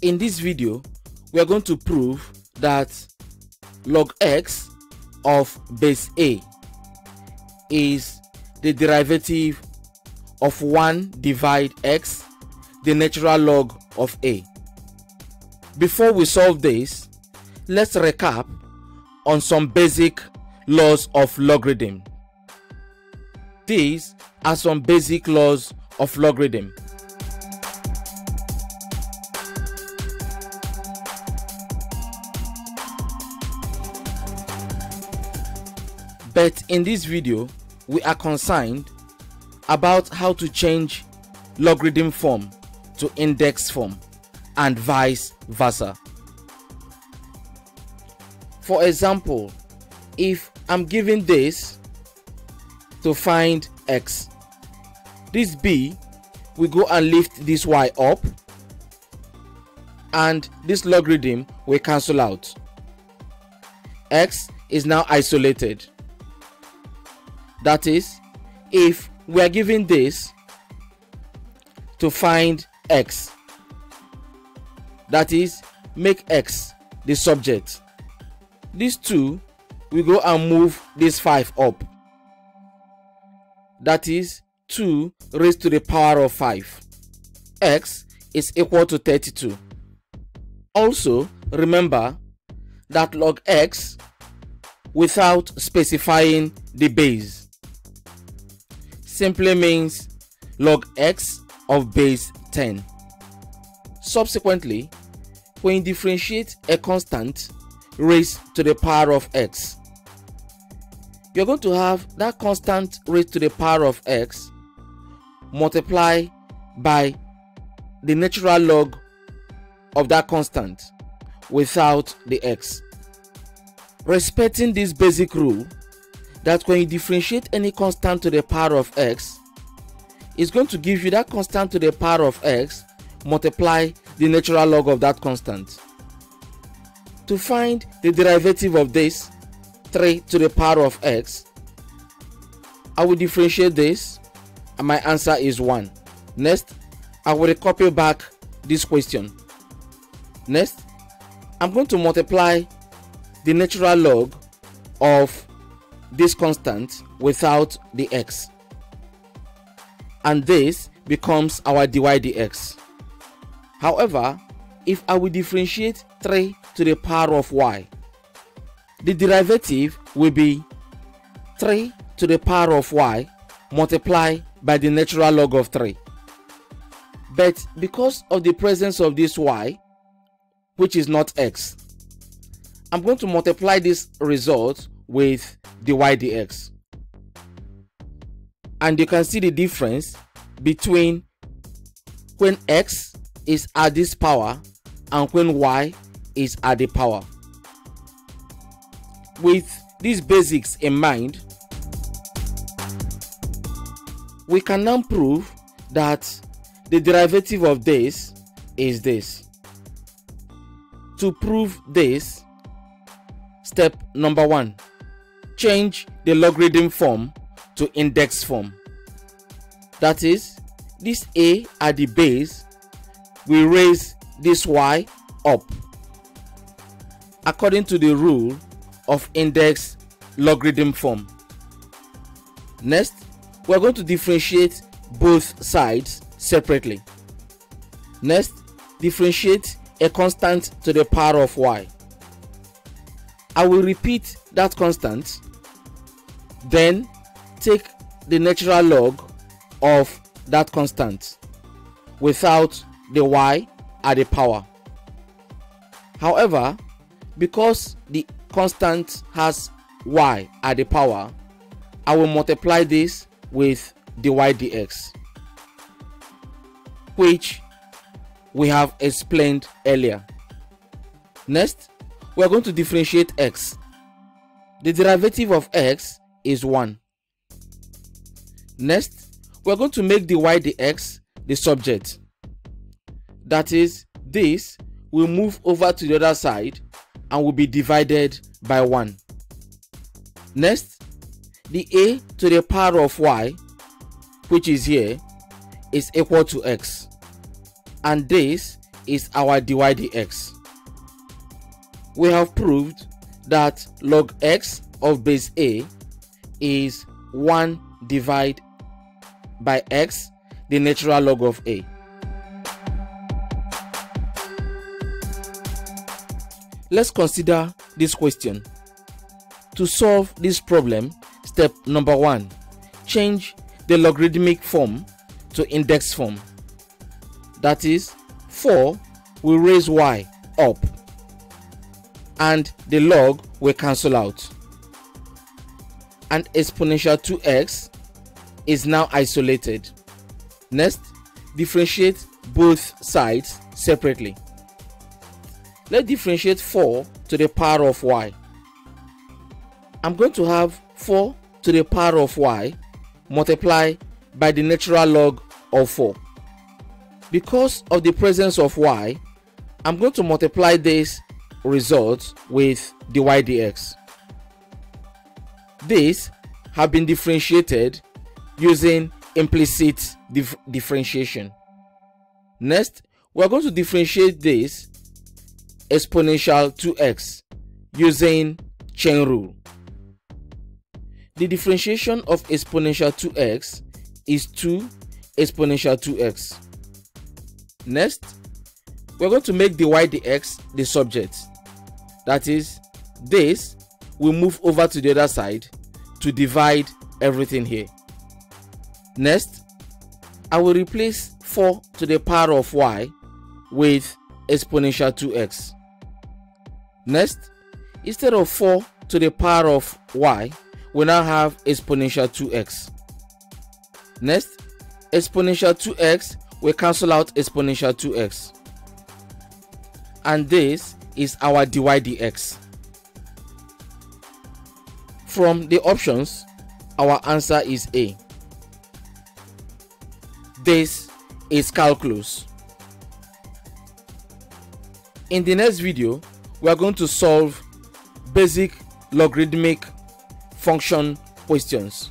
In this video, we are going to prove that log x of base a is the derivative of 1 divide x, the natural log of a. Before we solve this, let's recap on some basic laws of logarithm. These are some basic laws of logarithm. But in this video, we are concerned about how to change logarithm form to index form and vice versa. For example, if I'm given this to find x, this b we go and lift this y up and this logarithm will cancel out. x is now isolated. That is, if we are given this to find x, that is, make x the subject. These two we go and move this 5 up. That is 2 raised to the power of 5. x is equal to 32. Also, remember that log x without specifying the base simply means log x of base 10. Subsequently, when you differentiate a constant raised to the power of x, you're going to have that constant raised to the power of x multiply by the natural log of that constant without the x. Respecting this basic rule that when you differentiate any constant to the power of x, it's going to give you that constant to the power of x multiply the natural log of that constant. To find the derivative of this, 3 to the power of x, I will differentiate this and my answer is 1. Next, I will copy back this question. Next, I'm going to multiply the natural log of this constant without the x. And this becomes our dy dx. However, if I will differentiate 3 to the power of y, the derivative will be 3 to the power of y multiplied by the natural log of 3. But because of the presence of this y, which is not x, I'm going to multiply this result with dy dx. And you can see the difference between when x is at this power and when y is at the power. With these basics in mind, we can now prove that the derivative of this is this. To prove this, step number one, change the logarithm form to index form. That is, this a at the base will raise this y up according to the rule of index logarithm form. Next, we are going to differentiate both sides separately. Next, differentiate a constant to the power of y. I will repeat that constant, then take the natural log of that constant without the y at the power. However, because the constant has y at the power, I will multiply this with dy dx, which we have explained earlier. Next, we are going to differentiate x. The derivative of x is 1. Next, we are going to make the dy dx the subject. That is, this will move over to the other side and will be divided by 1. Next, the a to the power of y, which is here, is equal to x. And this is our dy dx. We have proved that log x of base a is 1 divided by x, the natural log of a. Let's consider this question. To solve this problem, step number 1. Change the logarithmic form to index form. That is, 4 will raise y up and the log will cancel out. And exponential 2x is now isolated. Next, differentiate both sides separately. Let's differentiate 4 to the power of y. I'm going to have 4 to the power of y multiply by the natural log of 4. Because of the presence of y, I'm going to multiply this result with dy dx. These have been differentiated using implicit dif differentiation. Next, we're going to differentiate this exponential 2x using chain rule. The differentiation of exponential 2x is 2 exponential 2x. Next, we're going to make the dy dx the subject. That is, this will move over to the other side to divide everything here. Next, I will replace 4 to the power of y with exponential 2x. Next, instead of 4 to the power of y, we now have exponential 2x. Next, exponential 2x will cancel out exponential 2x. And this is our dy dx. From the options, our answer is A. This is calculus. In the next video, we are going to solve basic logarithmic function questions.